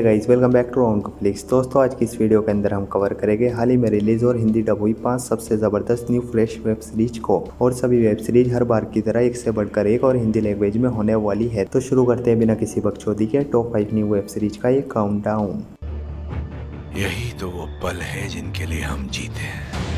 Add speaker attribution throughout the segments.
Speaker 1: Hey guys welcome back to on flicks दोस्तों, आज की इस वीडियो के अंदर हम कवर करेंगे हाल ही में रिलीज़ और हिंदी डब हुई पाँच सबसे ज़बरदस्त न्यू फ्रेश वेब सीरीज़ को। और सभी वेब सीरीज़ हर बार की तरह एक से बढ़कर एक और हिंदी लैंग्वेज में होने वाली है। तो शुरू करते हैं बिना किसी बकचोदी के top five new web series का ये काउंट
Speaker 2: यही तो वो पल है जिनके लिए हम जीते हैं।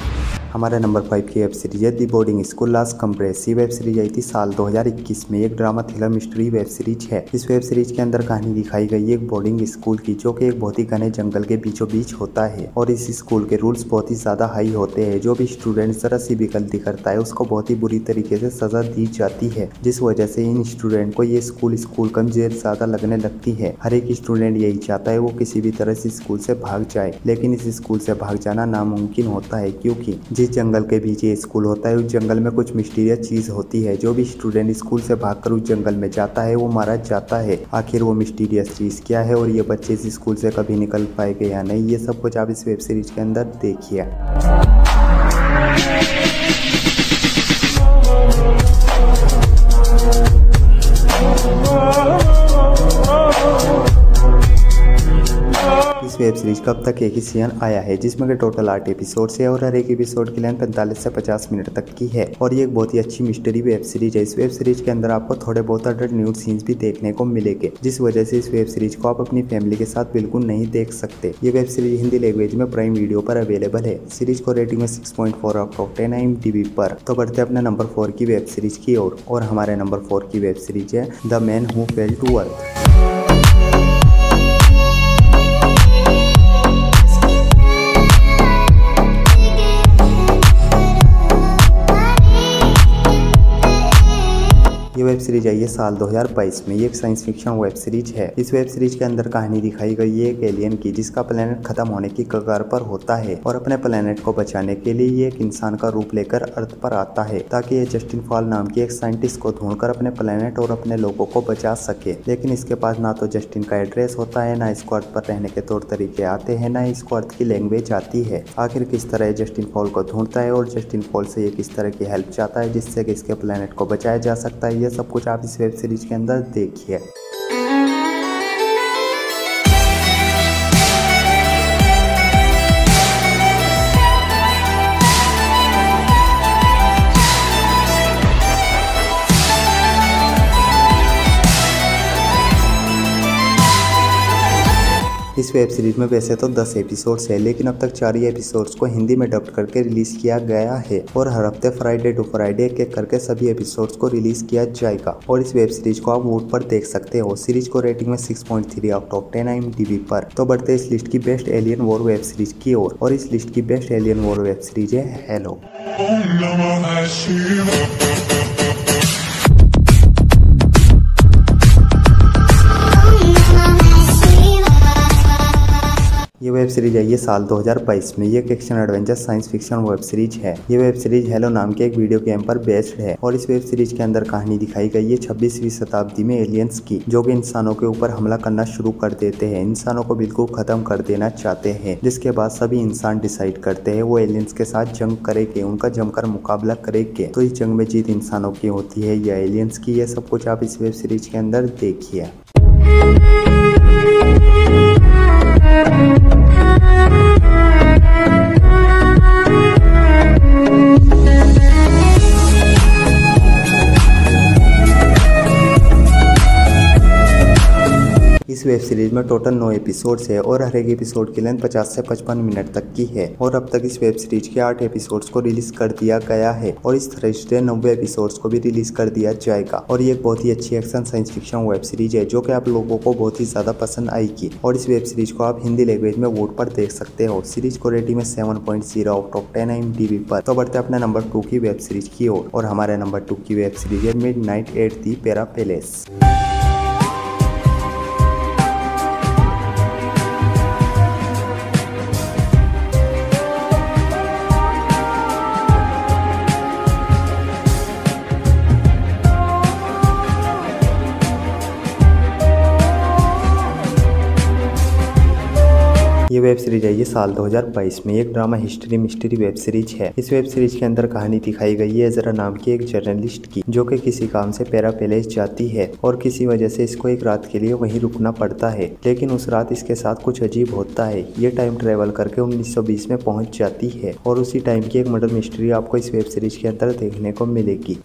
Speaker 1: हमारा नंबर फाइव की वेब सीरीज़ है, the boarding school last compress web series आई थी साल 2021 में। एक drama thriller mystery web series है। इस वेब सीरीज़ के अंदर कहानी दिखाई गई एक बोर्डिंग स्कूल की, जो कि एक बहुत ही घने जंगल के बीचों बीच होता है और इस स्कूल के रूल्स बहुत ही ज़्यादा हाई होते हैं, जो भी स्टूडेंट जरा सी भी गलती करता है, उसको बहुत ही बुरी तरीके से सजा दी जाती है, जिस वजह से इन स्टूडेंट को ये स्कूल स्कूल कम जेल ज़्यादा लगने लगती है। हर एक स्टूडेंट यही चाहता है वो किसी भी तरह से स्कूल से भाग जाए, लेकिन इस स्कूल से भाग जाना नामुमकिन होता है, क्योंकि जिस जंगल के बीच ये स्कूल होता है, उस जंगल में कुछ मिस्टीरियस चीज़ होती है। जो भी स्टूडेंट स्कूल से भागकर उस जंगल में जाता है, वो मारा जाता है। आखिर वो मिस्टीरियस चीज़ क्या है और ये बच्चे इस स्कूल से कभी निकल पाएँगे या नहीं, ये सब कुछ आप इस वेब सीरीज़ के अंदर देखिए। वेब सीरीज़ का अब तक एक ही सीज़न आया है, जिसमें के टोटल आठ एपिसोड है और हर एक एपिसोड की लेंथ पैंतालीस से पचास मिनट तक की है। और ये एक बहुत ही अच्छी मिस्ट्री वेब सीरीज़ है। इस वेब सीरीज़ के अंदर आपको थोड़े बहुत अडल्ट न्यूड सीन्स भी देखने को मिलेंगे, जिस वजह से इस वेब सीरीज़ को आप अपनी फैमिली के साथ बिल्कुल नहीं देख सकते। ये वेब सीरीज़ हिंदी लैंग्वेज में प्राइम वीडियो पर अवेलेबल है। सीरीज़ को रेटिंग में six point four out of ten I TV पर। तो बढ़ते अपने नंबर फोर की वेब सीरीज़ की ओर। और हमारे नंबर फोर की वेब सीरीज़ है the man who fell to earth ये वेब सीरीज़ आई है साल 2022 में। ये एक साइंस फिक्शन वेब सीरीज़ है। इस वेब सीरीज़ के अंदर कहानी दिखाई गई है एक एलियन की, जिसका प्लेनेट खत्म होने की कगार पर होता है और अपने प्लेनेट को बचाने के लिए ये एक इंसान का रूप लेकर अर्थ पर आता है, ताकि ये जस्टिन फॉल नाम की एक साइंटिस्ट को ढूंढकर अपने प्लेनेट और अपने लोगों को बचा सके। लेकिन इसके पास ना तो जस्टिन का एड्रेस होता है, ना इसको अर्थ पर रहने के तौर तरीके आते हैं, ना इसको अर्थ की लैंग्वेज आती है। आखिर किस तरह जस्टिन फॉल को ढूंढता है और जस्टिन फॉल से ये किस तरह की हेल्प चाहता है, जिससे कि इसके प्लेनेट को बचाया जा सकता है ये सब कुछ आप इस वेब सीरीज़ के अंदर देखिए। इस वेब सीरीज़ में वैसे तो 10 एपिसोड्स है, लेकिन अब तक चार ही एपिसोड्स को हिंदी में डब करके रिलीज़ किया गया है और हर हफ़्ते फ्राइडे टू फ्राइडे एक एक करके सभी एपिसोड्स को रिलीज़ किया जाएगा। और इस वेब सीरीज़ को आप वोट पर देख सकते हो। सीरीज़ को रेटिंग में 6.3 आउट ऑफ़ 10 आई पर। तो बढ़ते इस लिस्ट की best alien war web series की ओर। और इस लिस्ट की best alien war web series है हेलो वेब सीरीज़ है, ये साल 2022 में। ये एक action adventure science fiction web series है। ये वेब सीरीज़ हेलो नाम के एक वीडियो गेम पर बेस्ड है और इस वेब सीरीज़ के अंदर कहानी दिखाई गई है 26वीं शताब्दी में एलियंस की, जो कि इंसानों के ऊपर हमला करना शुरू कर देते हैं। इंसानों को बिल्कुल खत्म कर देना चाहते हैं, जिसके बाद सभी इंसान डिसाइड करते हैं, वो एलियंस के साथ जंग करेंगे, उनका जमकर मुकाबला करेंगे। तो इस जंग में जीत इंसानों की होती है, या एलियंस की यह सब कुछ आप इस वेब सीरीज़ के अंदर देखिए। Thank you. वेब सीरीज़ में टोटल नौ एपिसोड्स है और हर एक एपिसोड की लेंथ 50 से 55 मिनट तक की है। और अब तक इस वेब सीरीज़ के आठ एपिसोड्स को रिलीज़ कर दिया गया है और इस थर्सडे नब्बे एपिसोड्स को भी रिलीज़ कर दिया जाएगा। और ये बहुत ही अच्छी action science fiction web series है जो की आप लोगों को बहुत ही ज़्यादा पसंद आएगी। और इस वेब सीरीज़ को आप हिंदी लैंग्वेज में वोट पर देख सकते हो। सीरीज़ को रेटिंग में seven point zero out of ten I TV पर। तो बढ़ते अपने नंबर टू की वेब सीरीज़ की ओर। और हमारे नंबर टू की वेब सीरीज़ है midnight at the Pera palace series है, ये साल 2022 में। एक drama, history, mystery web series है। इस वेब सीरीज़ के अंदर कहानी दिखाई गई है जरा नाम की एक जर्नलिस्ट की, जो कि किसी काम से पैरा पैलेस जाती है और किसी वजह से इसको एक रात के लिए वहीं रुकना पड़ता है। लेकिन उस रात इसके साथ कुछ अजीब होता है। ये टाइम ट्रेवल करके 1920 में पहुँच जाती है और उसी टाइम की एक मर्डर मिस्ट्री आपको इस वेब सीरीज़ के अंदर देखने को मिलेगी।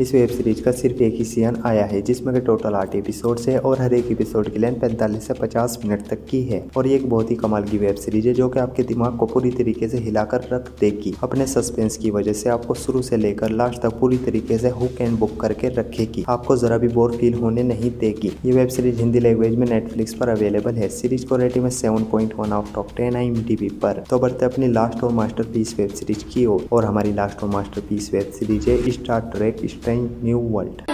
Speaker 1: इस वेब सीरीज़ का सिर्फ़ एक ही सीज़न आया है, जिसमें के टोटल आठ एपिसोड है और हर एक एपिसोड की लेंथ पैंतालीस से पचास मिनट तक की है। और ये एक बहुत ही कमाल की वेब सीरीज़ है, जो कि आपके दिमाग को पूरी तरीके से हिलाकर रख देगी। अपने सस्पेंस की वजह से आपको शुरू से लेकर लास्ट तक पूरी तरीके से हुक एंड बुक करके रखेगी। आपको जरा भी बोर फील होने नहीं देगी। ये वेब सीरीज़ हिंदी लैंग्वेज में नेटफ्लिक्स पर अवेलेबल है। सीरीज़ को रेटिंग में seven point one out of ten I पर। तो बढ़ते अपनी लास्ट और मास्टर पीस वेब सीरीज़ की ओर। और हमारी लास्ट और मास्टर पीस वेब सीरीज़ है Star Trek tem New World.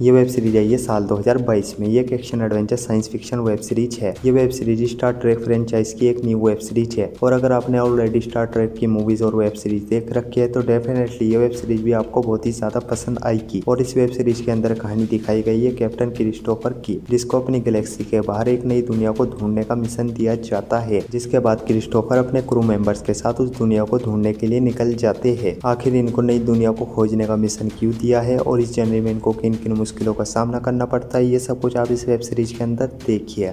Speaker 1: ये वेब सीरीज़ आई है साल 2022 में। ये एक action adventure science fiction web series है। ये web series Star Trek franchise की एक न्यू वेब सीरीज़ है। और अगर आपने ऑलरेडी स्टार ट्रेक की मूवीज़ और वेब सीरीज़ देख रखी है तो डेफिनेटली ये वेब सीरीज़ भी आपको बहुत ही ज़्यादा पसंद आएगी। और इस वेब सीरीज़ के अंदर कहानी दिखाई गई है कैप्टन क्रिस्टोफर की, जिसको अपनी गैलेक्सी के बाहर एक नई दुनिया को ढूँढने का मिशन दिया जाता है, जिसके बाद क्रिस्टोफर अपने क्रू मेंबर्स के साथ उस दुनिया को ढूँढने के लिए निकल जाते हैं। आखिर इनको नई दुनिया को खोजने का मिशन क्यों दिया है? और इस जर्नी में इनको किन किन मुश्किलों का सामना करना पड़ता है। ये सब कुछ आप इस वेब सीरीज़ के अंदर देखिए।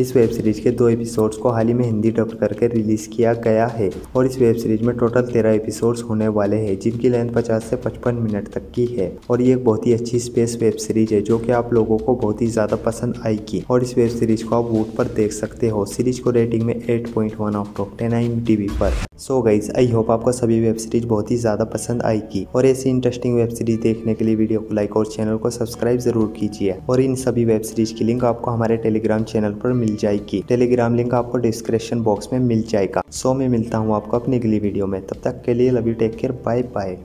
Speaker 1: इस वेब सीरीज़ के दो एपिसोड्स को हाल ही में हिंदी डब करके रिलीज़ किया गया है और इस वेब सीरीज़ में टोटल तेरह एपिसोड्स होने वाले हैं, जिनकी लेंथ 50 से 55 मिनट तक की है। और ये एक बहुत ही अच्छी स्पेस वेब सीरीज़ है, जो कि आप लोगों को बहुत ही ज़्यादा पसंद आएगी। और इस वेब सीरीज़ को आप वोट पर देख सकते हो। सीरीज़ को रेटिंग में eight point one of ten I TV पर। सो गाइज़ आई होप आपको सभी वेब सीरीज़ बहुत ही ज़्यादा पसंद आएगी। और ऐसी इंटरेस्टिंग वेब सीरीज़ देखने के लिए वीडियो को लाइक और चैनल को सब्सक्राइब ज़रूर कीजिए। और इन सभी वेब सीरीज़ की लिंक आपको हमारे टेलीग्राम चैनल पर मिल जाएगी। टेलीग्राम लिंक आपको डिस्क्रिप्शन बॉक्स में मिल जाएगा। सो मैं मिलता हूँ आपको अपनी अगली वीडियो में। तब तक के लिए love you take care bye bye